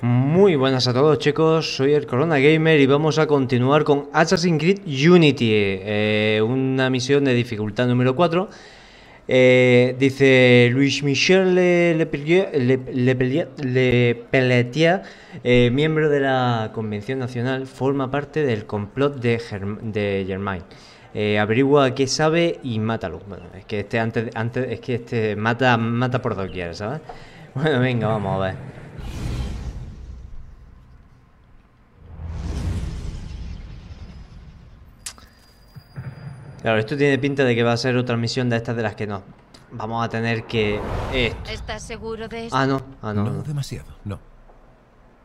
Muy buenas a todos chicos, soy el Corona Gamer y vamos a continuar con Assassin's Creed Unity, eh, una misión de dificultad número 4. Eh, dice Luis Michel Le, Le, Pelletier, eh, miembro de la Convención Nacional, forma parte del complot de, de Germain. averigua qué sabe y mátalo. Bueno, es que este antes, antes es que este mata, mata por doquier, ¿sabes? Bueno, venga, vamos a ver. Claro, esto tiene pinta de que va a ser otra misión de estas de las que no. Vamos a tener que... ¿Estás seguro de esto? Ah, no. Ah, no, no, demasiado, no.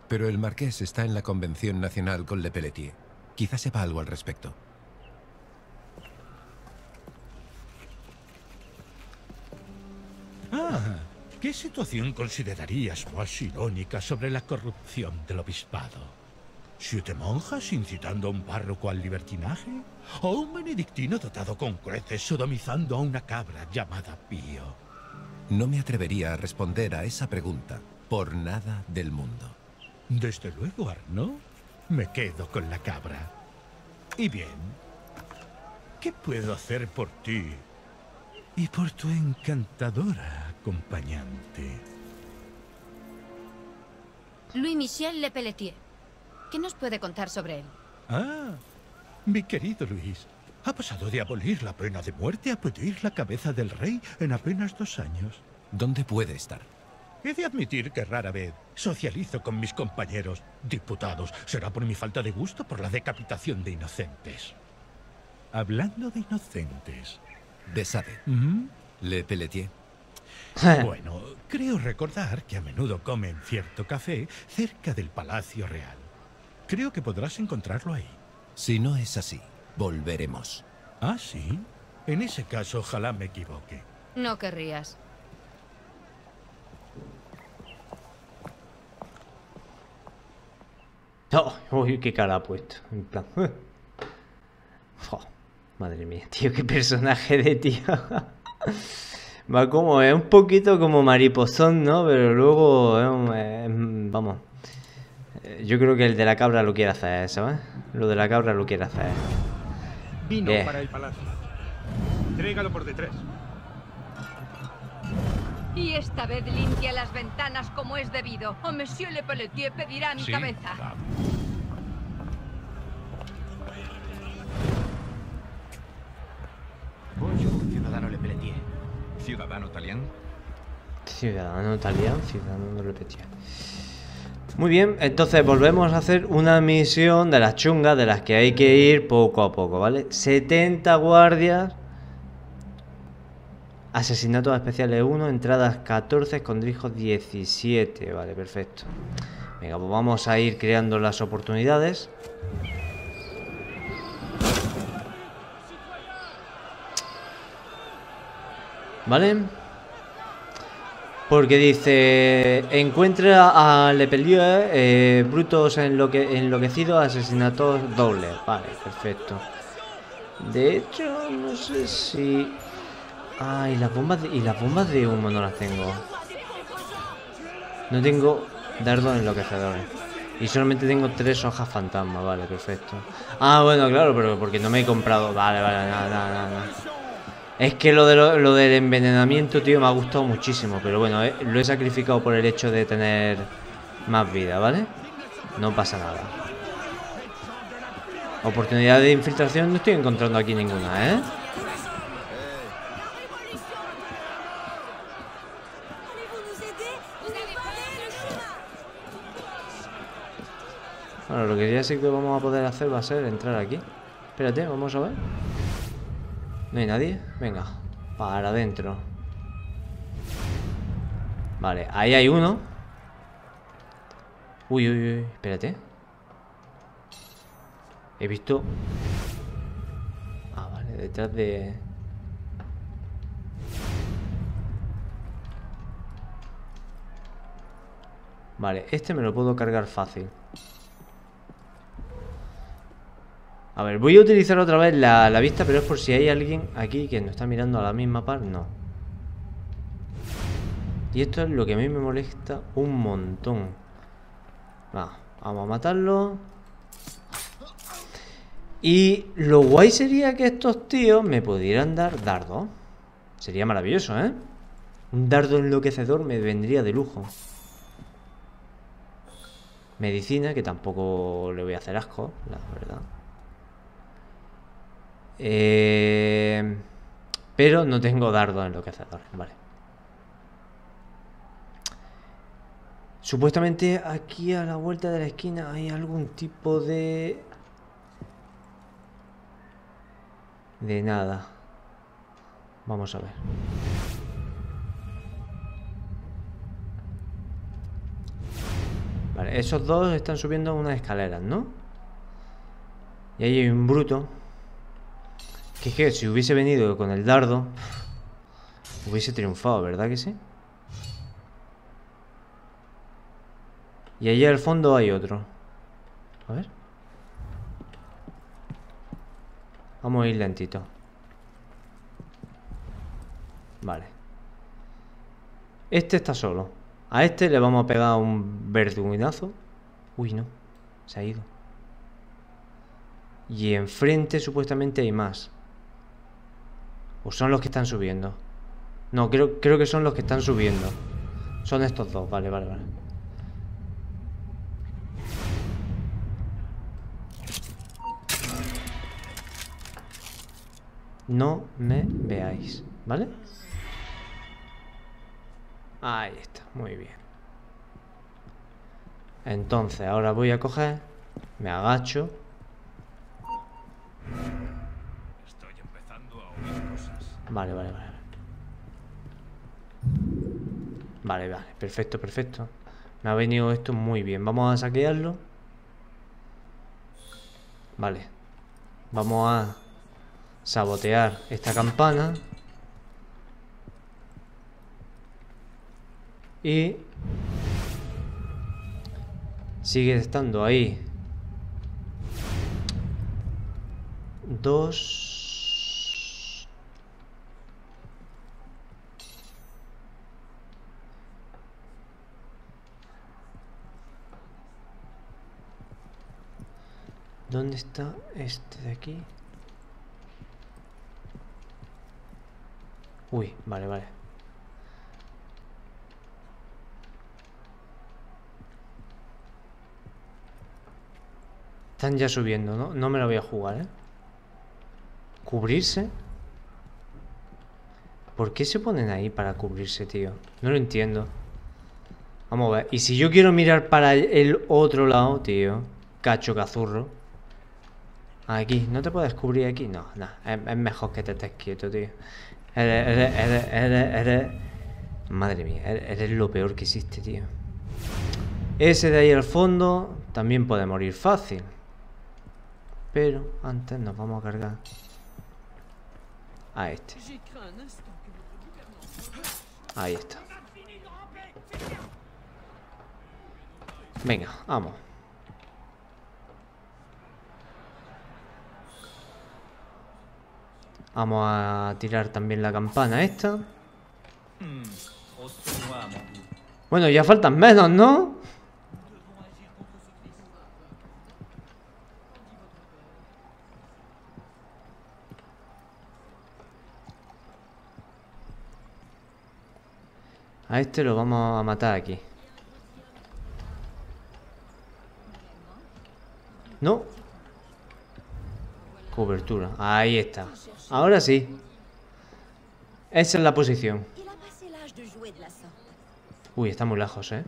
Pero el marqués está en la convención nacional con Le Pelletier. Quizás sepa algo al respecto. Ah, ¿qué situación considerarías más irónica sobre la corrupción del obispado? ¿Siete monjas incitando a un párroco al libertinaje? ¿O un benedictino dotado con creces sodomizando a una cabra llamada Pío? No me atrevería a responder a esa pregunta por nada del mundo. Desde luego, Arno. Me quedo con la cabra. Y bien, ¿qué puedo hacer por ti y por tu encantadora acompañante? Louis Michel Le Pelletier. ¿Qué nos puede contar sobre él? Ah, mi querido Luis. Ha pasado de abolir la pena de muerte a pedir la cabeza del rey en apenas dos años. ¿Dónde puede estar? He de admitir que rara vez socializo con mis compañeros diputados. Será por mi falta de gusto por la decapitación de inocentes. Hablando de inocentes. De Sade. Le Pelletier. bueno, creo recordar que a menudo comen cierto café cerca del Palacio Real. Creo que podrás encontrarlo ahí. Si no es así, volveremos. ¿Ah, sí? En ese caso, ojalá me equivoque. No querrías. Oh, uy, qué cara ha puesto. En plan. madre mía, tío, qué personaje de tío. Va como, es un poquito como mariposón, ¿no? Pero luego, vamos. Yo creo que el de la cabra lo quiere hacer, ¿sabes? Lo de la cabra lo quiere hacer. Vino para el palacio. Trégalo por detrás. Y esta vez limpia las ventanas como es debido, o Monsieur Le Pelletier pedirá mi cabeza. Bonjour, ciudadano Le Pelletier. ¿Ciudadano Talián? Ciudadano Talián, ciudadano Le Pelletier. Muy bien, entonces volvemos a hacer una misión de las chungas de las que hay que ir poco a poco, ¿vale? 70 guardias. Asesinatos especiales 1, entradas 14, escondrijos 17. Vale, perfecto. Venga, pues vamos a ir creando las oportunidades. ¿Vale? Porque dice, encuentra a Le eh, brutos enloque, enloquecidos, asesinatos dobles. Vale, perfecto. De hecho, no sé si... Ah, y las bombas de, y las bombas de humo no las tengo. No tengo dardos enloquecedores. Y solamente tengo tres hojas fantasma, vale, perfecto. Ah, bueno, claro, pero porque no me he comprado. Vale, vale, nada, nada, nada. Es que lo, de lo, del envenenamiento, tío, me ha gustado muchísimo. Pero bueno, eh, lo he sacrificado por el hecho de tener más vida, ¿vale? No pasa nada. Oportunidad de infiltración no estoy encontrando aquí ninguna, ¿eh? Bueno, lo que ya sé que vamos a poder hacer va a ser entrar aquí. Espérate, vamos a ver. ¿No hay nadie? Venga, para adentro. Vale, ahí hay uno. Uy, uy, uy, espérate. He visto. Ah, vale, detrás de... Vale, este me lo puedo cargar fácil A ver, voy a utilizar otra vez la, vista, pero es por si hay alguien aquí que no está mirando a la misma par. No. Y esto es lo que a mí me molesta un montón. Va, vamos a matarlo. Y lo guay sería que estos tíos me pudieran dar dardo. Sería maravilloso, ¿eh? Un dardo enloquecedor me vendría de lujo. Medicina, que tampoco le voy a hacer asco, la verdad. Eh, pero no tengo dardo enloquecedor, vale. Supuestamente aquí a la vuelta de la esquina hay algún tipo de... De nada. Vamos a ver. Vale, esos dos están subiendo unas escaleras, ¿no? Y ahí hay un bruto. Que es que si hubiese venido con el dardo, hubiese triunfado, ¿verdad que sí? Y allí al fondo hay otro. A ver. Vamos a ir lentito. Vale. Este está solo. A este le vamos a pegar un verduguinazo. Uy, no. Se ha ido. Y enfrente supuestamente hay más. ¿O son los que están subiendo? No, creo, creo que son los que están subiendo. Son estos dos. Vale, vale, vale. No me veáis, ¿vale? Ahí está, muy bien. Entonces, ahora voy a coger, me agacho. Vale, vale, vale. Vale, vale, perfecto, perfecto. Me ha venido esto muy bien. Vamos a saquearlo. Vale. Vamos a sabotear esta campana. Y sigue estando ahí. Dos. ¿Dónde está este de aquí? Uy, vale, vale. Están ya subiendo, ¿no? No me lo voy a jugar, ¿eh? ¿Cubrirse? ¿Por qué se ponen ahí para cubrirse, tío? No lo entiendo. Vamos a ver. Y si yo quiero mirar para el otro lado, tío. Cacho cazurro. Aquí. ¿No te puedes cubrir aquí? No, no. Es, mejor que te estés quieto, tío. Eres, eres, eres, eres, eres... Madre mía, eres, lo peor que existe, tío. Ese de ahí al fondo también puede morir fácil. Pero antes nos vamos a cargar a este. Ahí está. Venga, vamos. Vamos a tirar también la campana esta. Bueno, ya faltan menos, ¿no? A este lo vamos a matar aquí. No. Cobertura. Ahí está. Ahora sí. Esa es la posición. Uy, está muy lejos, ¿eh?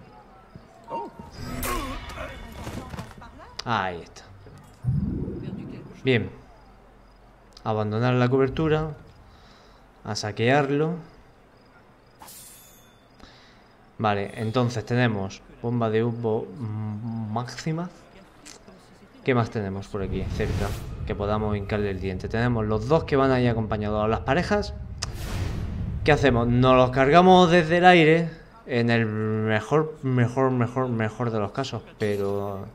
Ahí está. Bien. Abandonar la cobertura. A saquearlo. Vale, entonces tenemos bomba de humo máxima. ¿Qué más tenemos por aquí cerca? Que podamos hincarle el diente. Tenemos los dos que van ahí acompañados a las parejas. ¿Qué hacemos? Nos los cargamos desde el aire. En el mejor, mejor, mejor, mejor de los casos. Pero...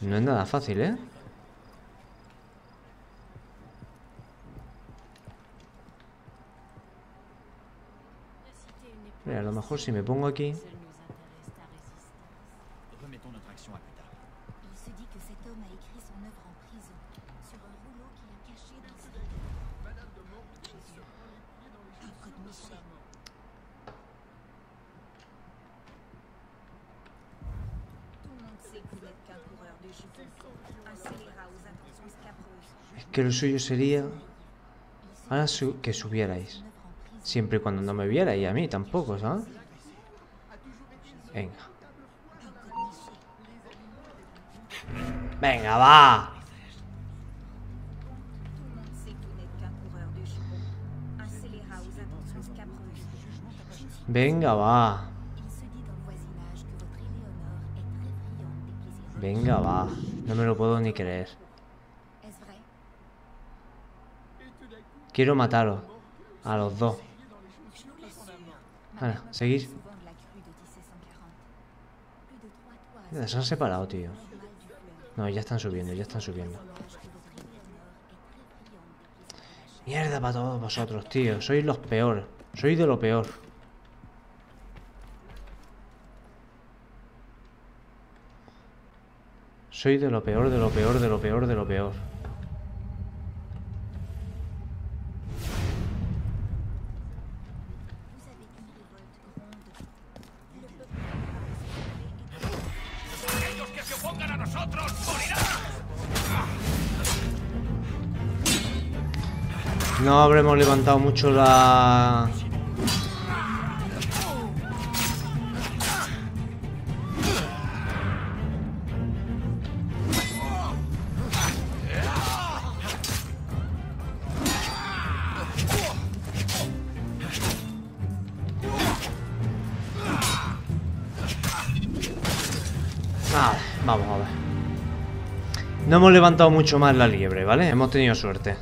No es nada fácil, ¿eh? Mira, a lo mejor si me pongo aquí... que lo suyo sería... Que subierais. Siempre y cuando no me vierais y a mí tampoco, ¿sabes? Venga. Venga, va. Venga, va. Venga, va. No me lo puedo ni creer. Quiero mataros. A los dos. Ahora, seguir. Souvent de la crue de 1740. Plus de trois toits Ya Se han separado, tío. No, ya están subiendo, ya están subiendo. Mierda para todos vosotros, tío. Sois los peores. Sois de lo peor. Soy de lo peor, de lo peor, de lo peor, de lo peor. No habremos levantado mucho la... Vamos a ver. No hemos levantado mucho más la liebre, ¿vale? Hemos tenido suerte.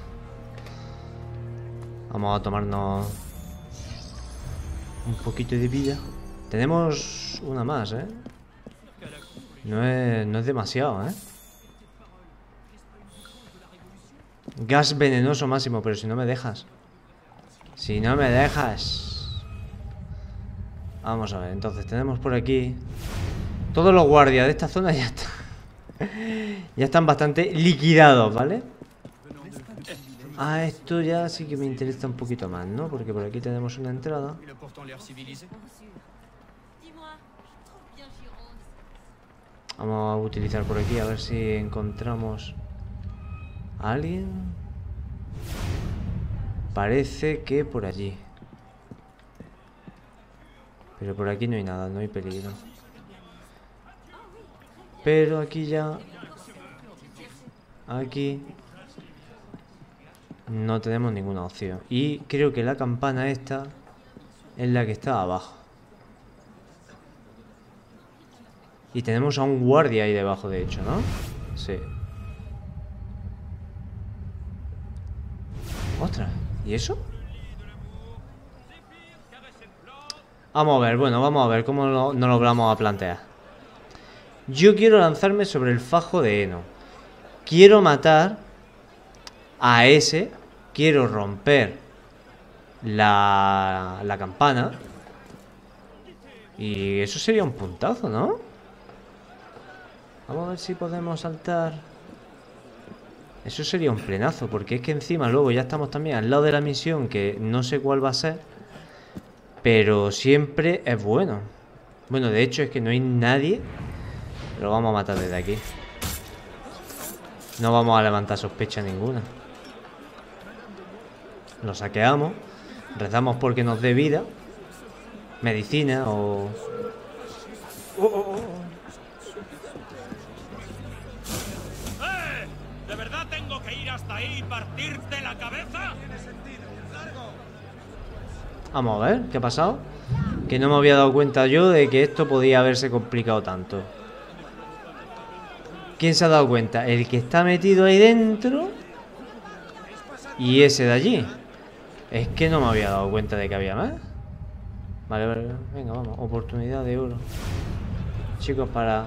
Vamos a tomarnos un poquito de vida. Tenemos una más, ¿eh? No es, no es demasiado, ¿eh? Gas venenoso máximo, pero si no me dejas. Si no me dejas. Vamos a ver, entonces tenemos por aquí... Todos los guardias de esta zona ya están... ya están bastante liquidados, ¿vale? Ah, esto ya sí que me interesa un poquito más, ¿no? Porque por aquí tenemos una entrada. Vamos a utilizar por aquí a ver si encontramos a alguien. Parece que por allí. Pero por aquí no hay nada, no hay peligro. Pero aquí ya... Aquí... No tenemos ninguna opción. Y creo que la campana esta es la que está abajo. Y tenemos a un guardia ahí debajo, de hecho, ¿no? Sí. Ostras, ¿y eso? Vamos a ver, bueno, vamos a ver cómo lo- nos lo vamos a plantear. Yo quiero lanzarme sobre el fajo de heno. Quiero matar a ese. Quiero romper la, la campana. Y eso sería un puntazo, ¿no? Vamos a ver si podemos saltar. Eso sería un plenazo, porque es que encima luego ya estamos también al lado de la misión, que no sé cuál va a ser. Pero siempre es bueno. Bueno, de hecho es que no hay nadie. Lo vamos a matar desde aquí. No vamos a levantar sospecha ninguna. Lo saqueamos. Rezamos porque nos dé vida. Medicina o... ¡Eh! ¿De verdad tengo que ir hasta ahí y partirte la cabeza? Vamos a ver, ¿qué ha pasado? Que no me había dado cuenta yo de que esto podía haberse complicado tanto. ¿Quién se ha dado cuenta? El que está metido ahí dentro y ese de allí. Es que no me había dado cuenta de que había más. Vale, vale, venga, vamos. Oportunidad de oro. Chicos, para...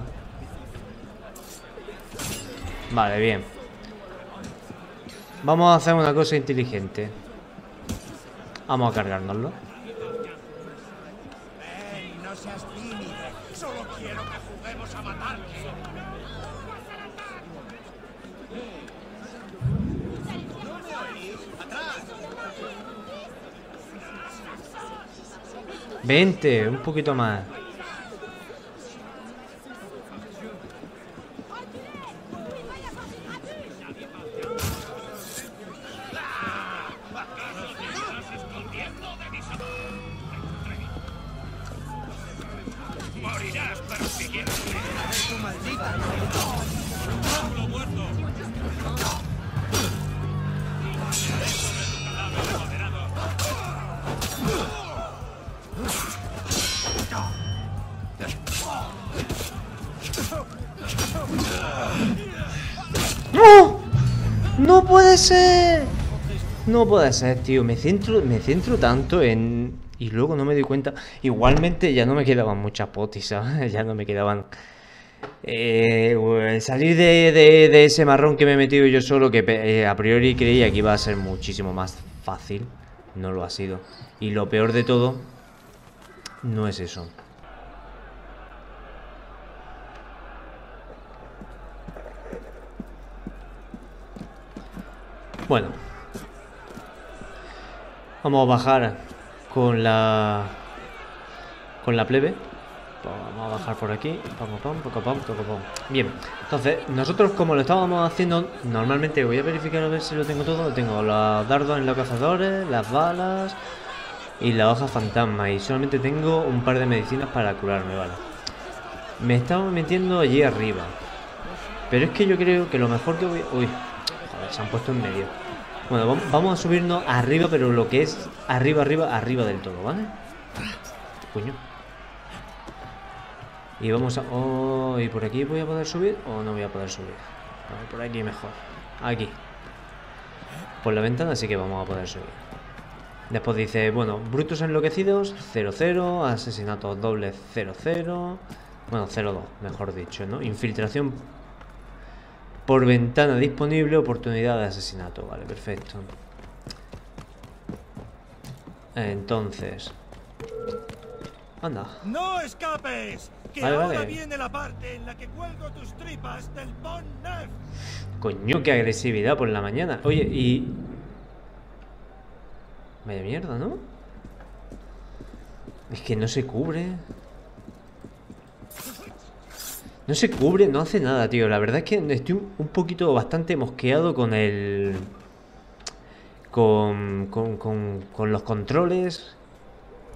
Vale, bien. Vamos a hacer una cosa inteligente. Vamos a cargárnoslo. ¡Ey, no seas tímido! Solo quiero que juguemos Vente, un poquito más. No puede ser, tío. Me centro, me centro tanto en... Y luego no me doy cuenta. Igualmente ya no me quedaban muchas potis, ¿sabes? Ya no me quedaban... Eh, pues, salir de, de- ese marrón que me he metido yo solo, que eh, a priori creía que iba a ser muchísimo más fácil, no lo ha sido. Y lo peor de todo, no es eso. Bueno. Vamos a bajar con la... Con la plebe. Pues Vamos a bajar por aquí. Bien. Entonces, nosotros como lo estábamos haciendo, normalmente voy a verificar a ver si lo tengo todo. Tengo los dardos en los cazadores, las balas y la hoja fantasma. Y solamente tengo un par de medicinas para curarme, ¿vale? Me estaba metiendo allí arriba. Pero es que yo creo que lo mejor que voy... Uy, joder, se han puesto en medio. Bueno, vam- vamos a subirnos arriba, pero lo que es arriba, arriba, arriba del todo, ¿vale? Puño. Y vamos a... Oh, ¿y por aquí voy a poder subir o no voy a poder subir? Por aquí mejor. Aquí. Por la ventana sí que vamos a poder subir. Después dice, bueno, brutos enloquecidos, 0-0, asesinatos dobles, 0-0. Bueno, 0-2, mejor dicho, ¿no? Infiltración por ventana disponible, oportunidad de asesinato. Vale, perfecto. Entonces. Anda. ¡No escapes! ¡Que Vale, ahora vale. viene la parte en la que cuelgo tus tripas del Bon Neuf! Coño, qué agresividad por la mañana. Oye, y. Vaya mierda, ¿no? Es que no se cubre. No se cubre, no hace nada, tío. La verdad es que estoy un- poquito bastante mosqueado con el. Con, con, con, con los controles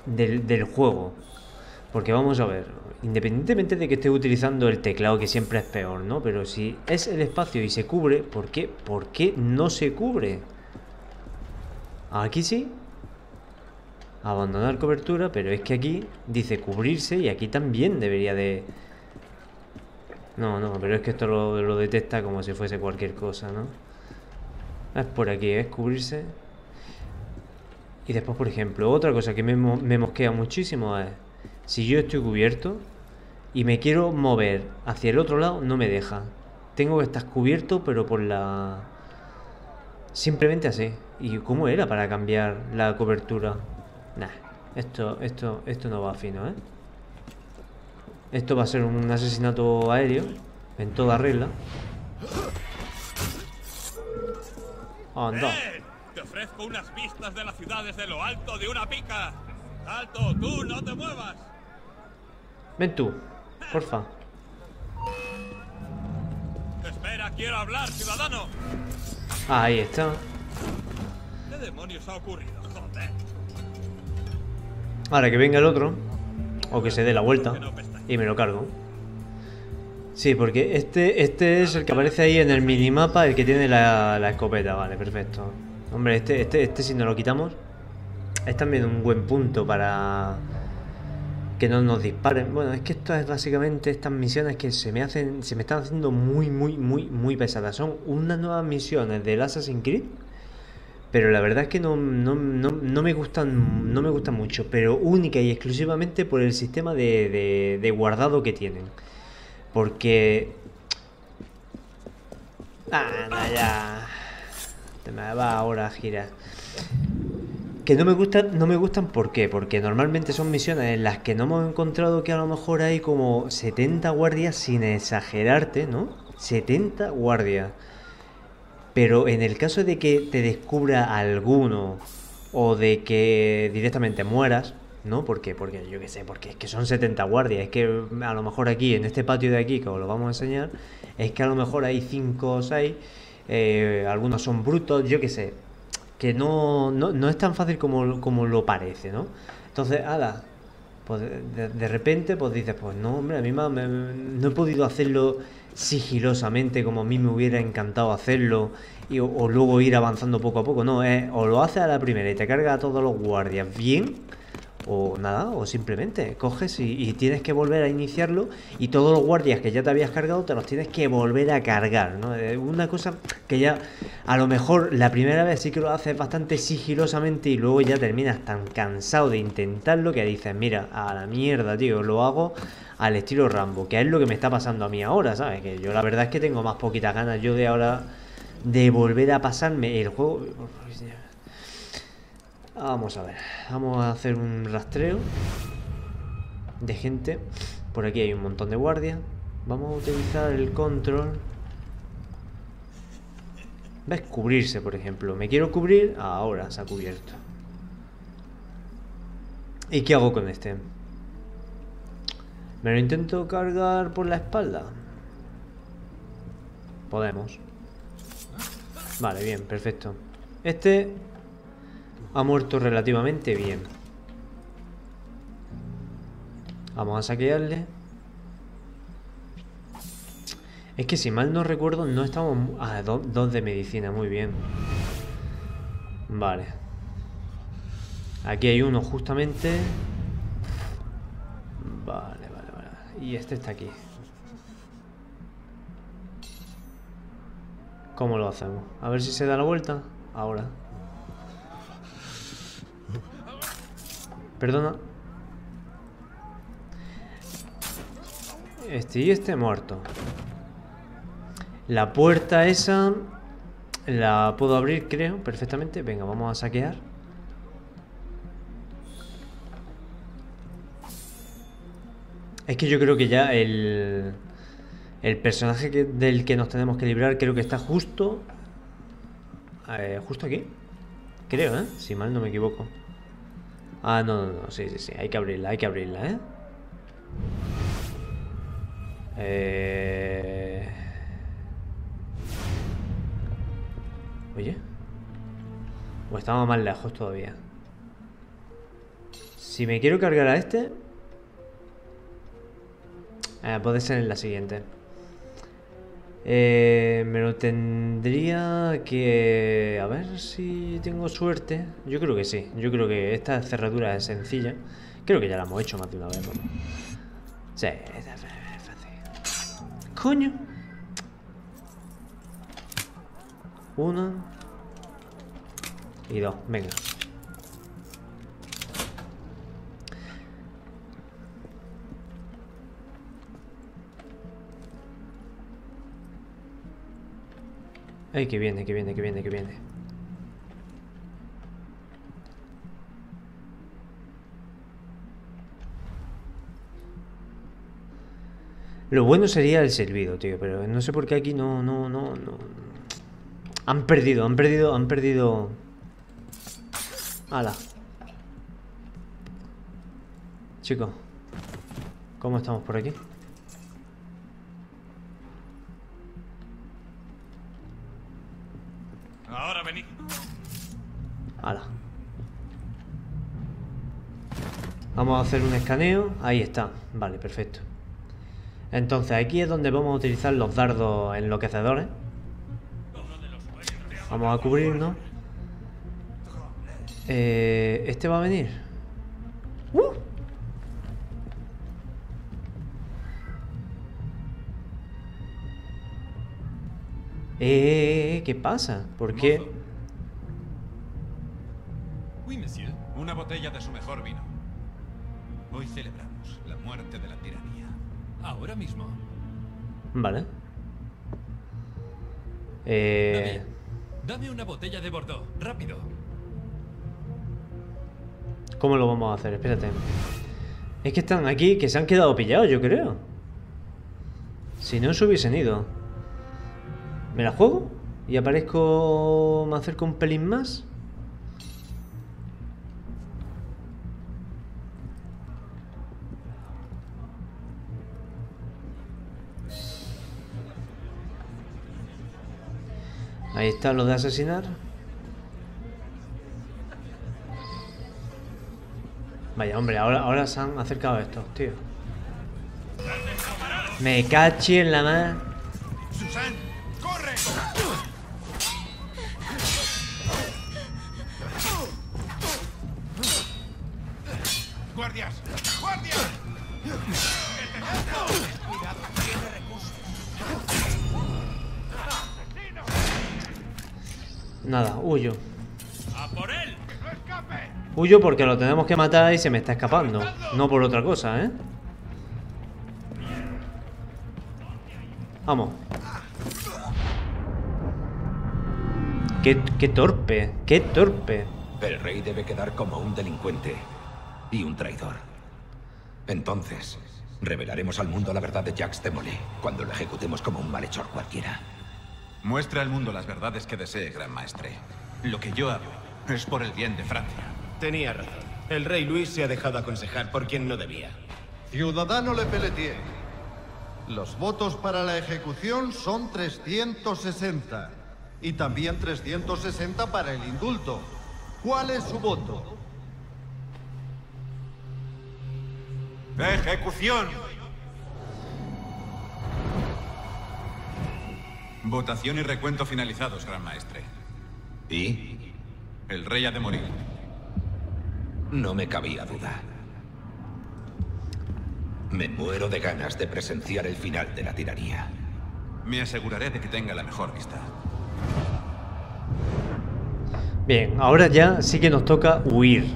del, del juego. Porque vamos a ver, independientemente de que esté utilizando el teclado, que siempre es peor, ¿no? Pero si es el espacio y se cubre, ¿por qué, ¿por qué no se cubre? Aquí sí. Abandonar cobertura, pero es que aquí dice cubrirse y aquí también debería de... No, no, pero es que esto lo, detecta como si fuese cualquier cosa, ¿no? Es por aquí, es cubrirse. Y después, por ejemplo, otra cosa que me, me mosquea muchísimo es, si yo estoy cubierto y me quiero mover hacia el otro lado, no me deja. Tengo que estar cubierto, pero por la... Simplemente así. ¿Y cómo era para cambiar la cobertura? Nah, esto, esto, esto no va fino, ¿eh? Esto va a ser un asesinato aéreo, en toda regla. Anda. ¡Eh! Te ofrezco unas vistas de la ciudad desde lo alto de una pica. ¡Alto! ¡Tú no te muevas! Ven tú, porfa. Espera, quiero hablar, ciudadano. Ahí está. ¿Qué demonios ha ocurrido? Joder. Ahora que venga el otro, o que se dé la vuelta, y me lo cargo. Sí, porque este, este es el que aparece ahí en el minimapa, el que tiene la, la escopeta, vale, perfecto. Hombre, este, este, este si no lo quitamos, es también un buen punto para que no nos disparen. Bueno, es que esto es básicamente estas misiones que se me hacen, se me están haciendo muy, muy, muy, muy pesadas. Son unas nuevas misiones del Assassin's Creed, pero la verdad es que no, no, no, no me gustan, no me gustan mucho, pero única y exclusivamente por el sistema de, de, de guardado que tienen. Porque... Anda ya. Te me va ahora a girar. que no me gustan, no me gustan ¿por qué? Porque normalmente son misiones en las que no hemos encontrado que a lo mejor hay como 70 guardias sin exagerarte, ¿no? 70 guardias. Pero en el caso de que te descubra alguno o de que directamente mueras, ¿no? ¿Por qué? Porque yo qué sé, porque es que son 70 guardias. Es que a lo mejor aquí, en este patio de aquí, que os lo vamos a enseñar, es que a lo mejor hay 5 o 6, eh, algunos son brutos, yo qué sé. Que no, no, no es tan fácil como, como lo parece, ¿no? Entonces, ala, pues de, repente pues dices, pues no, hombre, a mí me- no he podido hacerlo sigilosamente como a mí me hubiera encantado hacerlo y, o, luego ir avanzando poco a poco, no, o lo haces a la primera y te cargas a todos los guardias bien o nada, o simplemente coges y, tienes que volver a iniciarlo y todos los guardias que ya te habías cargado te los tienes que volver a cargar, ¿no? Una cosa que ya a lo mejor la primera vez sí que lo haces bastante sigilosamente y luego ya terminas tan cansado de intentarlo que dices, mira, a la mierda, tío, lo hago al estilo Rambo, que es lo que me está pasando a mí ahora, ¿sabes? Que yo la verdad es que tengo más poquitas ganas yo de ahora de volver a pasarme el juego. Vamos a ver, vamos a hacer un rastreo de gente. Por aquí hay un montón de guardias. Vamos a utilizar el control. ¿Ves? Cubrirse, por ejemplo. Me quiero cubrir. Ahora se ha cubierto. ¿Y qué hago con este? ¿Me lo intento cargar por la espalda? Podemos. Vale, bien, perfecto. Este ha muerto relativamente bien. Vamos a saquearle. Es que si mal no recuerdo, no estamos... mu- Ah, do- dos de medicina, muy bien. Vale. Aquí hay uno justamente. Vale, vale, vale. Y este está aquí. ¿Cómo lo hacemos? A ver si se da la vuelta. Ahora. Perdona. Este y este muerto. La puerta esa la puedo abrir, creo, perfectamente. Venga, vamos a saquear. Es que yo creo que ya el el personaje del que nos tenemos que librar creo que está justo eh, justo aquí. Creo, ¿eh? Si mal no me equivoco. Ah, no, no, no, sí, sí, sí, hay que abrirla, hay que abrirla, ¿eh? Eh... Oye. O estamos más lejos todavía. Si me quiero cargar a este... eh, puede ser en la siguiente. Eh, me lo tendría que... A ver si tengo suerte. Yo creo que sí. Yo creo que esta cerradura es sencilla. Creo que ya la hemos hecho más de una vez. ¿no? Sí, es fácil. Coño. Una. Y dos. Venga. Ay, que viene, que viene, que viene, que viene. Lo bueno sería el servido, tío, pero no sé por qué aquí no, no, no, no. Han perdido, han perdido, han perdido. Ala. Chicos, ¿cómo estamos por aquí? Vamos a hacer un escaneo. Ahí está. Vale, perfecto. Entonces, aquí es donde vamos a utilizar los dardos enloquecedores. Vamos a cubrirnos. Eh, ¿Este va a venir? ¡Uh! Eh, eh, ¿qué pasa? ¿Por qué? Una botella de su mejor vino. Hoy celebramos la muerte de la tiranía. Ahora mismo. Vale. Eh, Dame una botella de Bordeaux, rápido. ¿Cómo lo vamos a hacer? Espérate. Es que están aquí, que se han quedado pillados, yo creo. Si no, se hubiesen ido. ¿Me la juego? ¿Y aparezco... me acerco un pelín más? Ahí está lo de asesinar. Vaya, hombre, ahora, ahora se han acercado estos, tío. Me cachi en la mano. ¡Susan! ¡Corre! ¡Guardias! ¡Guardias! Nada, huyo. ¡A por él! ¡Que no escape! Huyo porque lo tenemos que matar y se me está escapando. No por otra cosa, ¿eh? Vamos. Qué, qué torpe, qué torpe. El rey debe quedar como un delincuente y un traidor. Entonces, revelaremos al mundo la verdad de Jacques de Molay cuando lo ejecutemos como un malhechor cualquiera. Muestra al mundo las verdades que desee, Gran Maestre. Lo que yo hago es por el bien de Francia. Tenía razón. El rey Luis se ha dejado aconsejar por quien no debía. Ciudadano Le Pelletier, los votos para la ejecución son 360 y también 360 para el indulto. ¿Cuál es su voto? ¡Ejecución! Votación y recuento finalizados, Gran Maestre. ¿Y? El rey ha de morir. No me cabía duda. Me muero de ganas de presenciar el final de la tiranía. Me aseguraré de que tenga la mejor vista. Bien, ahora ya sí que nos toca huir.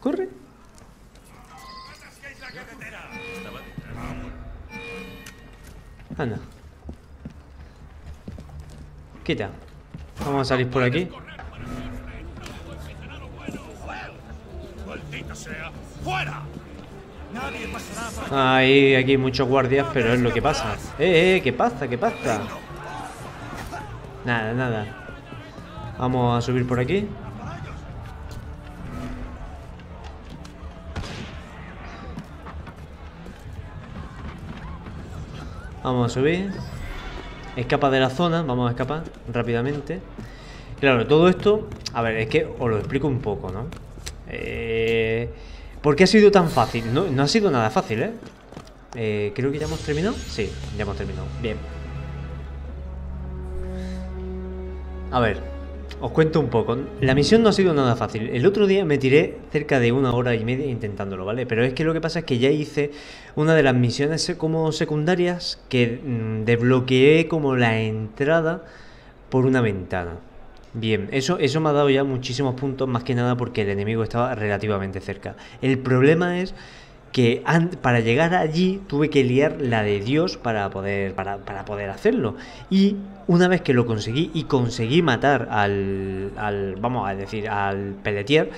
Corre. Anda. Quita. Vamos a salir por aquí. Ahí, aquí hay muchos guardias, pero es lo que pasa. Eh, eh, ¿qué pasa? ¿Qué pasa? Nada, nada. Vamos a subir por aquí. Vamos a subir. Escapa de la zona, vamos a escapar rápidamente. Claro, todo esto, a ver, es que os lo explico un poco, ¿no? Eh, ¿Por qué ha sido tan fácil? No, no ha sido nada fácil, ¿eh? ¿eh? Creo que ya hemos terminado. Sí, ya hemos terminado. Bien. A ver, os cuento un poco. La misión no ha sido nada fácil. El otro día me tiré cerca de una hora y media intentándolo, ¿vale? Pero es que lo que pasa es que ya hice una de las misiones como secundarias que mm, desbloqueé como la entrada por una ventana. Bien, eso, eso me ha dado ya muchísimos puntos, más que nada porque el enemigo estaba relativamente cerca. El problema es que para llegar allí tuve que liar la de Dios para poder, para, para poder hacerlo. Y una vez que lo conseguí y conseguí matar al, al vamos a decir, al Pelletier,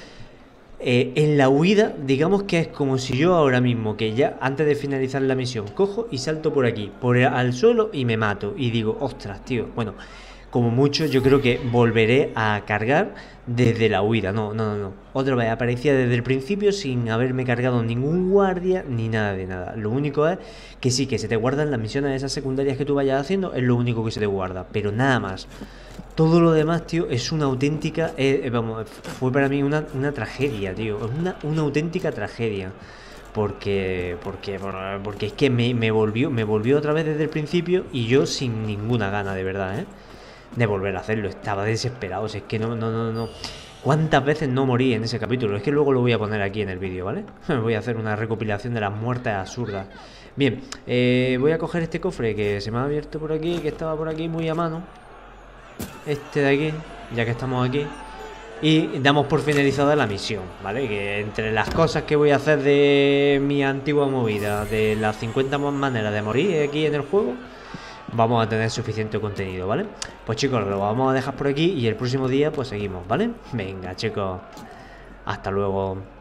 eh, en la huida, digamos que es como si yo ahora mismo, que ya antes de finalizar la misión, cojo y salto por aquí, por al suelo y me mato. Y digo, ostras, tío, bueno, como mucho yo creo que volveré a cargar desde la huida. No, no, no, no. Otra vez aparecía desde el principio sin haberme cargado ningún guardia ni nada de nada. Lo único es que sí, que se te guardan las misiones esas secundarias que tú vayas haciendo, es lo único que se te guarda, pero nada más. Todo lo demás, tío, es una auténtica. eh, eh, vamos, fue para mí una, una tragedia, tío. Una, una auténtica tragedia. Porque, porque, por- porque es que me, me volvió, me volvió otra vez desde el principio y yo sin ninguna gana, de verdad, ¿eh? De volver a hacerlo. Estaba desesperado. o sea, es que no, no, no, no. ¿Cuántas veces no morí en ese capítulo? Es que luego lo voy a poner aquí en el vídeo, ¿vale? Voy a hacer una recopilación de las muertes absurdas. Bien, eh, voy a coger este cofre que se me ha abierto por aquí, que estaba por aquí muy a mano. Este de aquí, ya que estamos aquí. Y damos por finalizada la misión, ¿vale? Que entre las cosas que voy a hacer de mi antigua movida, de las 50 más maneras de morir aquí en el juego, vamos a tener suficiente contenido, ¿vale? Pues chicos, lo vamos a dejar por aquí y el próximo día pues seguimos, ¿vale? Venga, chicos. Hasta luego.